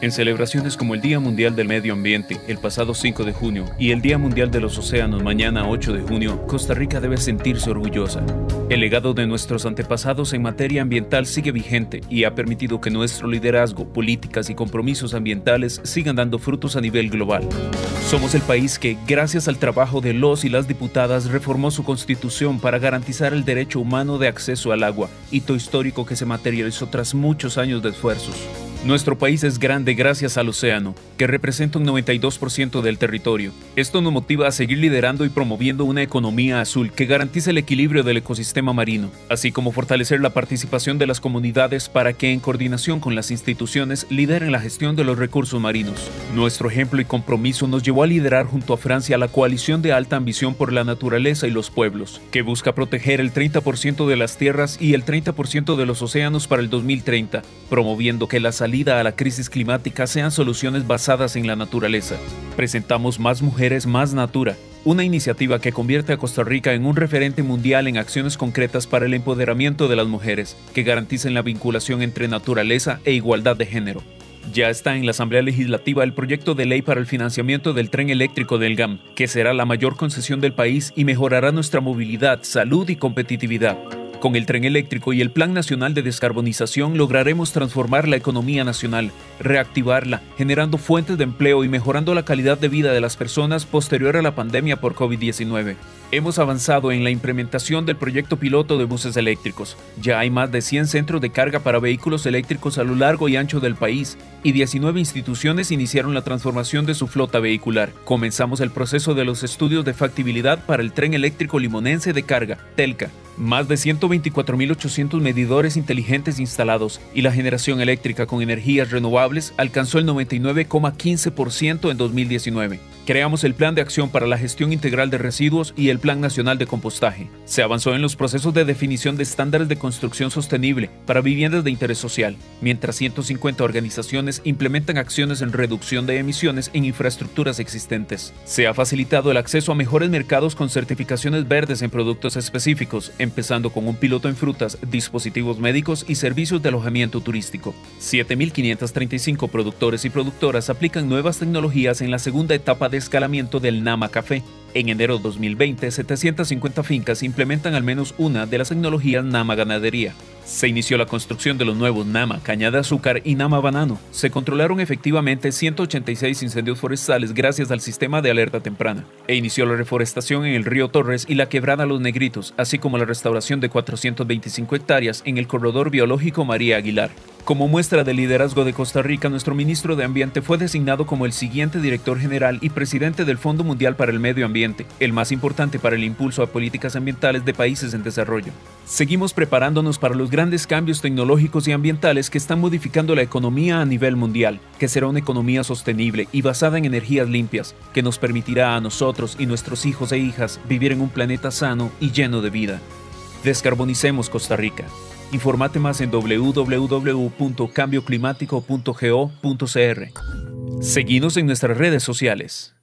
En celebraciones como el Día Mundial del Medio Ambiente, el pasado 5 de junio, y el Día Mundial de los Océanos, mañana 8 de junio, Costa Rica debe sentirse orgullosa. El legado de nuestros antepasados en materia ambiental sigue vigente y ha permitido que nuestro liderazgo, políticas y compromisos ambientales sigan dando frutos a nivel global. Somos el país que, gracias al trabajo de los y las diputadas, reformó su constitución para garantizar el derecho humano de acceso al agua, hito histórico que se materializó tras muchos años de esfuerzos. Nuestro país es grande gracias al océano, que representa un 92% del territorio. Esto nos motiva a seguir liderando y promoviendo una economía azul que garantice el equilibrio del ecosistema marino, así como fortalecer la participación de las comunidades para que en coordinación con las instituciones lideren la gestión de los recursos marinos. Nuestro ejemplo y compromiso nos llevó a liderar junto a Francia la coalición de alta ambición por la naturaleza y los pueblos, que busca proteger el 30% de las tierras y el 30% de los océanos para el 2030, promoviendo que las salida a la crisis climática sean soluciones basadas en la naturaleza. Presentamos Más Mujeres, Más Natura, una iniciativa que convierte a Costa Rica en un referente mundial en acciones concretas para el empoderamiento de las mujeres, que garanticen la vinculación entre naturaleza e igualdad de género. Ya está en la Asamblea Legislativa el proyecto de ley para el financiamiento del tren eléctrico del GAM, que será la mayor concesión del país y mejorará nuestra movilidad, salud y competitividad. Con el tren eléctrico y el Plan Nacional de Descarbonización lograremos transformar la economía nacional, reactivarla, generando fuentes de empleo y mejorando la calidad de vida de las personas posterior a la pandemia por COVID-19. Hemos avanzado en la implementación del proyecto piloto de buses eléctricos. Ya hay más de 100 centros de carga para vehículos eléctricos a lo largo y ancho del país y 19 instituciones iniciaron la transformación de su flota vehicular. Comenzamos el proceso de los estudios de factibilidad para el tren eléctrico limonense de carga, Telca, más de 124.800 medidores inteligentes instalados y la generación eléctrica con energías renovables alcanzó el 99,15% en 2019. Creamos el Plan de Acción para la Gestión Integral de Residuos y el Plan Nacional de Compostaje. Se avanzó en los procesos de definición de estándares de construcción sostenible para viviendas de interés social, mientras 150 organizaciones implementan acciones en reducción de emisiones en infraestructuras existentes. Se ha facilitado el acceso a mejores mercados con certificaciones verdes en productos específicos, empezando con un piloto en frutas, dispositivos médicos y servicios de alojamiento turístico. 7.535 productores y productoras aplican nuevas tecnologías en la segunda etapa de escalamiento del Nama Café. En enero de 2020, 750 fincas implementan al menos una de las tecnologías Nama Ganadería. Se inició la construcción de los nuevos Nama Caña de Azúcar y Nama Banano. Se controlaron efectivamente 186 incendios forestales gracias al sistema de alerta temprana. E inició la reforestación en el río Torres y la quebrada Los Negritos, así como la restauración de 425 hectáreas en el corredor biológico María Aguilar. Como muestra del liderazgo de Costa Rica, nuestro ministro de Ambiente fue designado como el siguiente director general y presidente del Fondo Mundial para el Medio Ambiente, el más importante para el impulso a políticas ambientales de países en desarrollo. Seguimos preparándonos para los grandes cambios tecnológicos y ambientales que están modificando la economía a nivel mundial, que será una economía sostenible y basada en energías limpias, que nos permitirá a nosotros y nuestros hijos e hijas vivir en un planeta sano y lleno de vida. Descarbonicemos Costa Rica. Informate más en www.cambioclimático.go.cr. Seguimos en nuestras redes sociales.